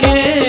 que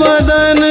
वदन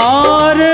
हार